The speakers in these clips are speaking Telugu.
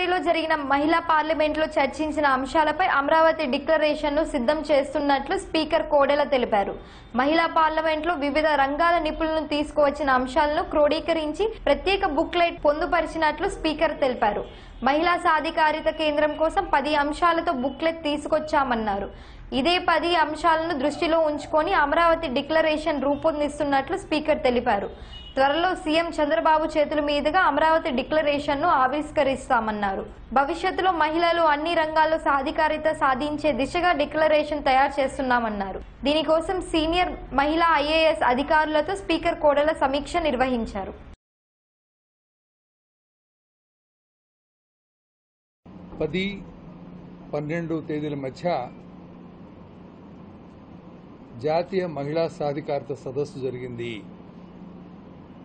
ఫిబ్రవరిలో జరిగిన మహిళా పార్లమెంట్లో చర్చించిన అంశాలపై అమరావతి డిక్లరేషన్ను సిద్ధం చేస్తున్నట్లు స్పీకర్ కోడెల తెలిపారు. మహిళా పార్లమెంట్లో వివిధ రంగాల నిపుణులను తీసుకువచ్చిన అంశాలను క్రోడీకరించి ప్రత్యేక బుక్లెట్ పొందుపరిచినట్లు స్పీకర్ తెలిపారు. మహిళా సాధికారిత కేంద్రం కోసం పది అంశాలతో బుక్లెట్ తీసుకొచ్చామన్నారు. ఇదే పది అంశాలను దృష్టిలో ఉంచుకొని అమరావతి డిక్లరేషన్ రూపొందిస్తున్నట్లు స్పీకర్ తెలిపారు. త్వరలో సీఎం చంద్రబాబు చేతుల మీదుగా అమరావతి డిక్లరేషన్ను ఆవిష్కరిస్తామన్నారు. భవిష్యత్తులో మహిళలు అన్ని రంగాల్లో సాధికారిత సాధించే దిశగా డిక్లరేషన్ తయారు చేస్తున్నామన్నారు. దీనికోసం సీనియర్ మహిళా ఐఏఎస్ అధికారులతో స్పీకర్ కోడల సమీక్ష నిర్వహించారు. పది పన్నెండు తేదీల మధ్య జాతీయ మహిళా సాధికారత సదస్సు జరిగింది.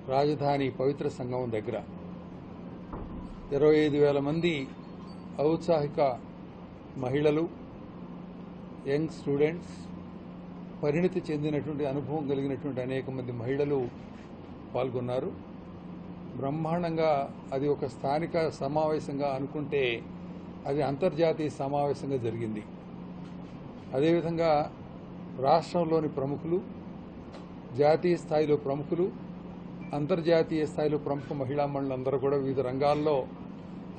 రాజధాని పవిత్ర సంగమం దగ్గర. ఇరవై ఐదు వేల మంది ఔత్సాహిక మహిళలు యంగ్ స్టూడెంట్స్ పరిణితి చెందినటువంటి అనుభవం కలిగినటువంటి అనేక మంది మహిళలు పాల్గొన్నారు. బ్రహ్మాండంగా అది ఒక స్థానిక సమావేశంగా అనుకుంటే అది అంతర్జాతీయ సమావేశంగా జరిగింది. అదేవిధంగా రాష్ట్రంలోని ప్రముఖులు జాతీయ స్థాయిలో ప్రముఖులు అంతర్జాతీయ స్థాయిలో ప్రముఖ మహిళా మండలందరూ కూడా వివిధ రంగాల్లో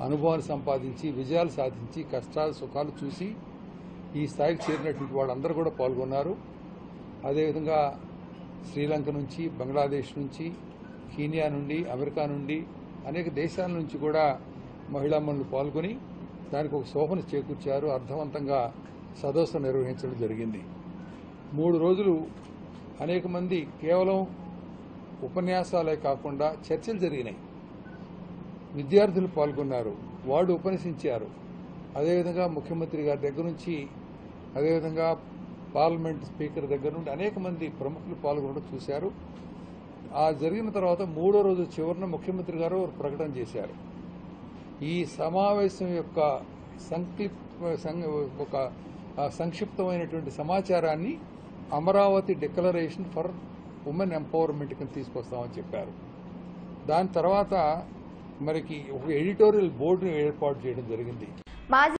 అనుభవాన్ని సంపాదించి విజయాలు సాధించి కష్టాలు సుఖాలు చూసి ఈ స్థాయికి చేరినటువంటి వాళ్ళందరూ కూడా పాల్గొన్నారు. అదేవిధంగా శ్రీలంక నుంచి బంగ్లాదేశ్ నుంచి కీనియా నుండి అమెరికా నుండి అనేక దేశాల నుంచి కూడా మహిళా మనులు పాల్గొని దానికి ఒక శోభను చేకూర్చారు. అర్థవంతంగా సదస్సు నిర్వహించడం జరిగింది. మూడు రోజులు అనేక మంది కేవలం ఉపన్యాసాలే కాకుండా చర్చలు జరిగినాయి. విద్యార్థులు పాల్గొన్నారు వాళ్ళు ఉపన్యసించారు. అదేవిధంగా ముఖ్యమంత్రి గారి దగ్గర నుంచి అదేవిధంగా పార్లమెంట్ స్పీకర్ దగ్గర నుండి అనేక మంది ప్రముఖులు పాల్గొనడం చూశారు. ఆ జరిగిన తర్వాత మూడో రోజు చివరిన ముఖ్యమంత్రి గారు ప్రకటన చేశారు. ఈ సమావేశం యొక్క సంక్లిప్ సం- ఒక ఆ, సంక్షిప్తమైనటువంటి సమాచారాన్ని Amaravati declaration for women empowerment కింద తీసుకొస్తామని చెప్పారు. దాని తర్వాత మనకి ఒక ఎడిటోరియల్ బోర్డును ఏర్పాటు చేయడం జరిగింది.